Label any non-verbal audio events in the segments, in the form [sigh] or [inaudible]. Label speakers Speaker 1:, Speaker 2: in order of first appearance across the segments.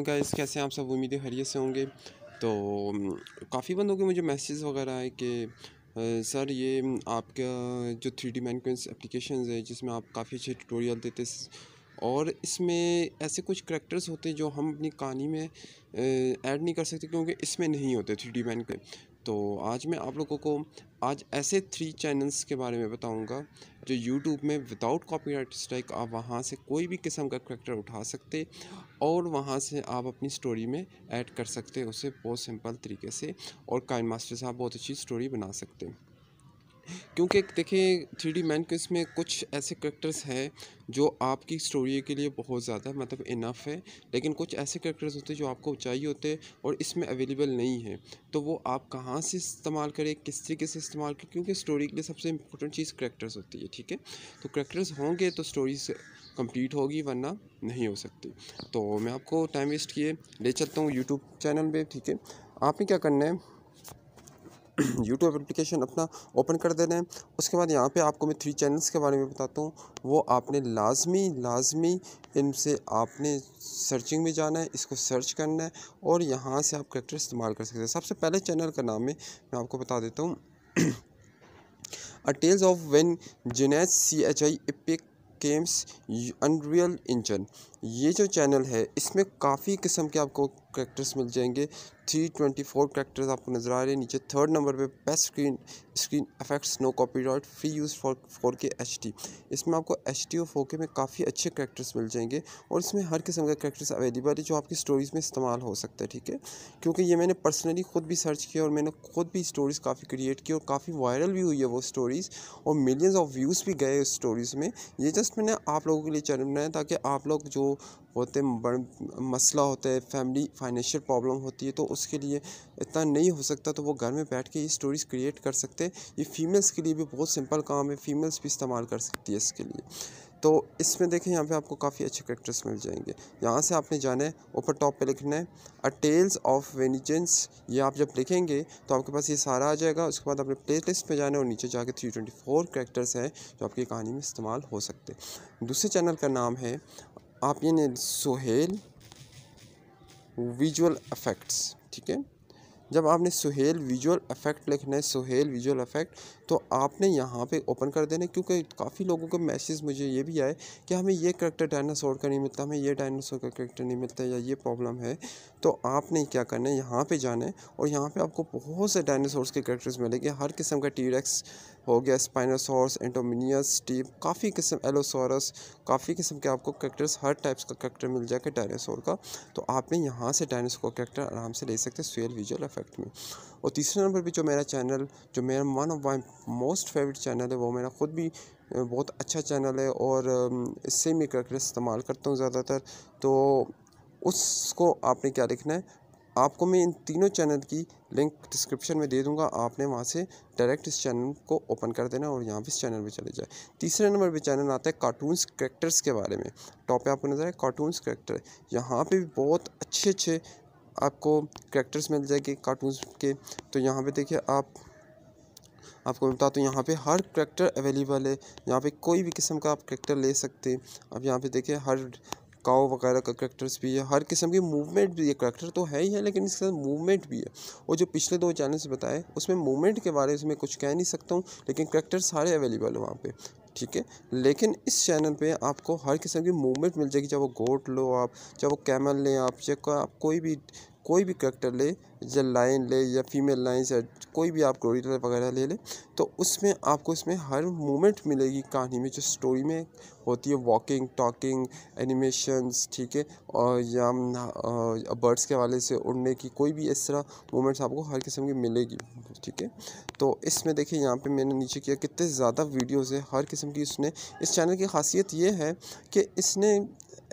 Speaker 1: वालेकुम गाइस कैसे आप सब? उम्मीद है खैरियत से होंगे। तो काफ़ी बंदों के मुझे मैसेज वगैरह आए कि सर, ये, आपका जो थ्री डी मैनक्वेंस एप्लीकेशन है, जिसमें आप काफ़ी अच्छे ट्यूटोरियल देते और इसमें ऐसे कुछ करेक्टर्स होते हैं जो हम अपनी कहानी में ऐड नहीं कर सकते, क्योंकि इसमें नहीं होते थ्री डी मैन तो आज मैं आप लोगों को, आज ऐसे थ्री चैनल्स के बारे में बताऊँगा, जो यूट्यूब में विदाउट कॉपीराइट स्ट्राइक आप वहाँ से कोई भी किस्म का करेक्टर उठा सकते और वहाँ से आप अपनी स्टोरी में ऐड कर सकते, उसे बहुत सिंपल तरीके से और काइन मास्टर साहब बहुत अच्छी स्टोरी बना सकते। हैं क्योंकि देखिए, थ्री डी मैन क्विज में कुछ ऐसे करेक्टर्स हैं, जो आपकी स्टोरी के लिए बहुत ज़्यादा मतलब इनफ है, लेकिन कुछ ऐसे करेक्टर्स होते हैं जो आपको चाहिए होते और इसमें अवेलेबल नहीं है। तो वो आप कहाँ से इस्तेमाल करें, किस तरीके से इस्तेमाल करें, क्योंकि स्टोरी के लिए सबसे इंपॉर्टेंट चीज़ करेक्टर्स होती है, ठीक है? तो करेक्टर्स होंगे तो स्टोरीज कंप्लीट होगी, वरना नहीं हो सकती। तो मैं आपको टाइम वेस्ट किए, ले चलता हूँ यूट्यूब चैनल पर ठीक है? आपने क्या करना है? [clears throat] यूट्यूब एप्लीकेशन अपना ओपन कर देना है। उसके बाद यहाँ पे आपको मैं थ्री चैनल्स के बारे में बताता हूँ। वो आपने लाजमी लाजमी इनसे आपने सर्चिंग में जाना है, इसको सर्च करना है और यहाँ से आप करेक्टर इस्तेमाल कर सकते हैं। सबसे पहले चैनल का नाम है मैं आपको बता देता हूँ। A tales of when जिनेस C H I Epic Games Unreal Engine ये जो चैनल है, इसमें काफ़ी किस्म के आपको करेक्टर्स मिल जाएँगे। थ्री ट्वेंटी फोर करेक्टर्स आपको नज़र आ रहे हैं। नीचे थर्ड नंबर पे best screen screen effects no copyright free use for four K H D इसमें आपको एच डी और फोर के में काफ़ी अच्छे करेक्टर्स मिल जाएँगे और इसमें हर किस्म का करेक्टर्स अवेलेबल है जो आपकी स्टोरीज़ में इस्तेमाल हो सकता है, ठीक है? क्योंकि ये मैंने पर्सनली खुद भी सर्च किया और मैंने खुद भी स्टोरीज़ काफ़ी क्रिएट की और काफ़ी वायरल भी हुई है वो स्टोरीज़ और मिलियंस ऑफ़ व्यूज़ भी गए उस स्टोरीज़ में। ये जस्ट मैंने आप लोगों के लिए चैनल बनाया ताकि आप लोग जो होते मसला होता है, फैमिली फाइनेंशियल प्रॉब्लम होती है तो उसके लिए इतना नहीं हो सकता तो वो घर में बैठ के ये स्टोरीज़ क्रिएट कर सकते हैं। ये फीमेल्स के लिए भी बहुत सिंपल काम है, फीमेल्स भी इस्तेमाल कर सकती है इसके लिए। तो इसमें देखें, यहाँ पे आपको काफ़ी अच्छे करेक्टर्स मिल जाएँगे। यहाँ से आपने जाना है, ऊपर टॉप पे लिखना है, अ टेल्स ऑफ़ वेनिजेंस ये आप जब लिखेंगे तो आपके पास ये सारा आ जाएगा। उसके बाद अपने प्ले लिस्ट पर जाना है और नीचे जाके थ्री ट्वेंटी फोर करेक्टर्स हैं जो आपकी कहानी में इस्तेमाल हो सकते हैं। दूसरे चैनल का नाम है आप ये सोहेल विजुअल अफेक्ट्स ठीक है? जब आपने सुहेल विजुअल इफ़ेक्ट लिखना है, सुहेल विजुअल इफ़ेक्ट तो आपने यहाँ पे ओपन कर देना क्योंकि काफ़ी लोगों के मैसेज मुझे ये भी आए कि हमें ये करेक्टर डायनासोर का नहीं मिलता, हमें ये डायनासोर का करेक्टर नहीं मिलता या ये प्रॉब्लम है तो आपने क्या करना है, यहाँ पर जाना है और यहाँ पर आपको बहुत से डायनासोर्स के करेक्टर्स मिलेंगे। हर किस्म का टीरेक्स हो गया स्पाइनोसॉर्स एंटोमिनियस टीप काफ़ी किस्म एलोसोरस काफ़ी किस्म के आपको करेक्टर्स हर टाइप्स का करेक्टर मिल जाएगा डायनासोर का तो आपने यहाँ से डायनासोर का करेक्टर आराम से ले सकते हैं स्वेल विजुअल इफ़ेक्ट में और तीसरे नंबर पे जो मेरा चैनल जो मेरा one of my most favourite channel है, वो मेरा ख़ुद भी बहुत अच्छा चैनल है और इससे मैं करेक्टर इस्तेमाल करता हूँ ज़्यादातर। तो उसको आपने क्या लिखना है? आपको मैं इन तीनों चैनल की लिंक डिस्क्रिप्शन में दे दूँगा। आपने वहाँ से डायरेक्ट इस चैनल को ओपन कर देना और यहाँ पे इस चैनल पे चले जाए। तीसरे नंबर पे चैनल आता है कार्टून्स करेक्टर्स के बारे में। टॉप पे आपको नज़र है कार्टून्स करेक्टर यहाँ पे भी बहुत अच्छे अच्छे आपको करेक्टर्स मिल जाएँगे कार्टून्स के। तो यहाँ पे देखिए आप, आपको मैं बताता हूँ यहाँ पे हर करेक्टर अवेलेबल है। यहाँ पे कोई भी किस्म का आप करेक्टर ले सकते हैं। अब यहाँ पे देखिए हर काओ वगैरह का करेक्टर्स भी है। हर किस्म की मूवमेंट भी है। करेक्टर तो है ही है, लेकिन इसके साथ मूवमेंट भी है। और जो पिछले दो चैनल्स बताए, उसमें मूवमेंट के बारे में कुछ कह नहीं सकता हूँ, लेकिन करेक्टर सारे अवेलेबल है वहाँ पे। ठीक है? लेकिन इस चैनल पे आपको हर किस्म की मूवमेंट मिल जाएगी, चाहे वो गोट लो आप, चाहे वो कैमल लें आप, चाहे आप कोई भी कोई भी करेक्टर ले या लाइन ले या फीमेल लाइन या कोई भी आप गोरिल्ला वगैरह ले लें तो उसमें आपको इसमें हर मोमेंट मिलेगी कहानी में, जो स्टोरी में होती है, वॉकिंग, टॉकिंग, एनिमेशंस, ठीक है, और या बर्ड्स के हवाले से उड़ने की कोई भी इस तरह मोमेंट्स आपको हर किस्म की मिलेगी, ठीक है। तो इसमें देखिए यहाँ पे मैंने नीचे किया कितने ज़्यादा वीडियोज़ है हर किस्म की उसने। इस चैनल की खासियत ये है कि इसने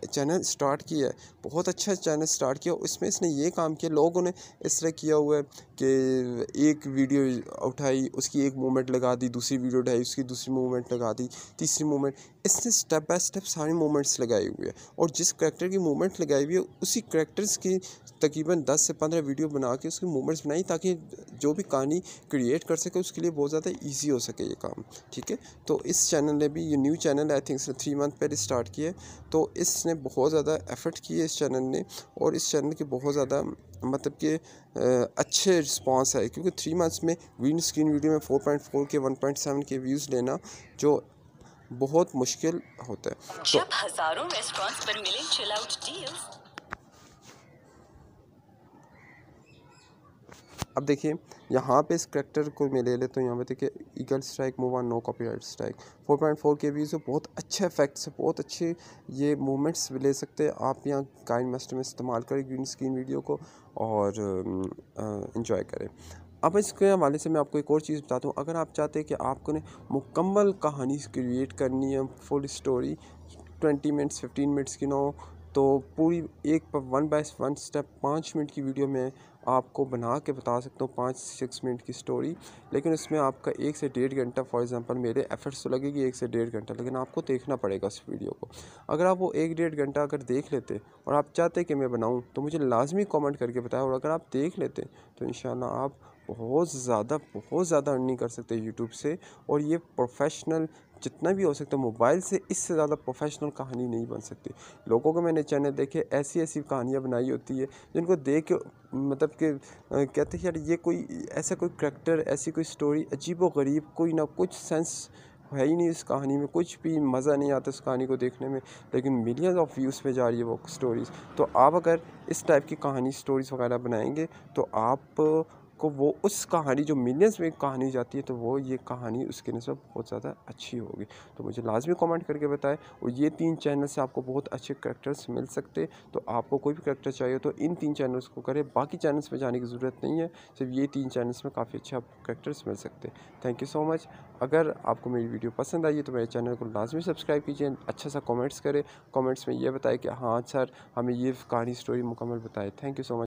Speaker 1: चैनल स्टार्ट किया है, बहुत अच्छा चैनल स्टार्ट किया इसमें इसने ये काम किया, लोगों ने इस तरह किया हुआ है कि एक वीडियो उठाई, उसकी एक मूवमेंट लगा दी, दूसरी वीडियो उठाई, उसकी दूसरी मूवमेंट लगा दी, तीसरी मूवमेंट इसने स्टेप बाय स्टेप सारे मोमेंट्स लगाए हुए हैं और जिस करेक्टर की मूवमेंट लगाई हुई है, उसी करेक्टर्स की तकरीबन दस से पंद्रह वीडियो बना के उसकी मूवमेंट्स बनाई ताकि जो भी कहानी क्रिएट कर सके, उसके लिए बहुत ज़्यादा ईजी हो सके ये काम, ठीक है? तो इस चैनल ने भी, ये न्यू चैनल आई थिंक इसने थ्री मंथ पहले स्टार्ट किया है तो इसने बहुत ज़्यादा एफर्ट किए इस चैनल ने और इस चैनल के बहुत ज़्यादा मतलब कि अच्छे रिस्पांस है क्योंकि थ्री मंथ्स में ग्रीन स्क्रीन वीडियो में four point four K one point seven K views लेना जो बहुत मुश्किल होता है।
Speaker 2: हज़ारों रेस्टोरेंट्स पर मिले चिल आउट डील्स
Speaker 1: अब देखिए, यहाँ पे इस करेक्टर को मैं ले लेता हूँ। यहाँ पे देखिए eagle strike move no copyright strike 4.4 K views बहुत अच्छे इफेक्ट्स बहुत अच्छे ये मूवमेंट्स ले सकते हैं। आप यहाँ काइन मास्टर में इस्तेमाल करें ग्रीन स्क्रीन वीडियो को और इन्जॉय करें। अब इसके हवाले से मैं आपको एक और चीज़ बताता हूँ। अगर आप चाहते हैं कि आपको ने मुकम्मल कहानी क्रिएट करनी है full story twenty minutes fifteen minutes की ना हो तो पूरी एक वन बाय वन स्टेप पाँच मिनट की वीडियो में आपको बना के बता सकता हूँ पाँच सिक्स मिनट की स्टोरी लेकिन उसमें आपका एक से डेढ़ घंटा फॉर एग्जांपल मेरे एफर्ट्स तो लगेगी एक से डेढ़ घंटा, लेकिन आपको देखना पड़ेगा उस वीडियो को। अगर आप वो एक डेढ़ घंटा अगर देख लेते और आप चाहते कि मैं बनाऊँ तो मुझे लाजमी कॉमेंट करके बताया और अगर आप देख लेते तो इन आप बहुत ज़्यादा बहुत ज़्यादा अर्निंग कर सकते हैं यूट्यूब से और ये प्रोफेशनल जितना भी हो सकता है मोबाइल से इससे ज़्यादा प्रोफेशनल कहानी नहीं बन सकती। लोगों को मैंने चैनल देखे, ऐसी ऐसी कहानियाँ बनाई होती है जिनको देख मतलब कि कहते हैं, यार, ये कोई ऐसा कोई करेक्टर ऐसी कोई स्टोरी अजीब व गरीब कोई ना कुछ सेंस है ही नहीं इस कहानी में, कुछ भी मज़ा नहीं आता इस कहानी को देखने में, लेकिन मिलियंस ऑफ़ व्यूज़ पे जा रही है वो स्टोरीज़ तो आप अगर इस टाइप की कहानी स्टोरीज़ वगैरह बनाएँगे तो आप को वो उस कहानी, जो मिलियंस में कहानी जाती है तो वो, ये कहानी उसके नस्बत बहुत ज़्यादा अच्छी होगी। तो मुझे लाजमी कमेंट करके बताएँ, और ये तीन चैनल से आपको बहुत अच्छे करेक्टर्स मिल सकते तो आपको कोई भी करेक्टर चाहिए तो इन तीन चैनल्स को करें। बाकी चैनल्स में जाने की ज़रूरत नहीं है, सिर्फ़ ये तीन चैनल्स में काफ़ी अच्छे आपको करेक्टर्स मिल सकते हैं। थैंक यू सो मच अगर आपको मेरी वीडियो पसंद आई है तो मेरे चैनल को लाजमी सब्सक्राइब कीजिए अच्छा सा कॉमेंट्स करें। कॉमेंट्स में ये बताएँ कि हाँ सर हमें ये कहानी स्टोरी मुकम्मल बताए। Thank you so much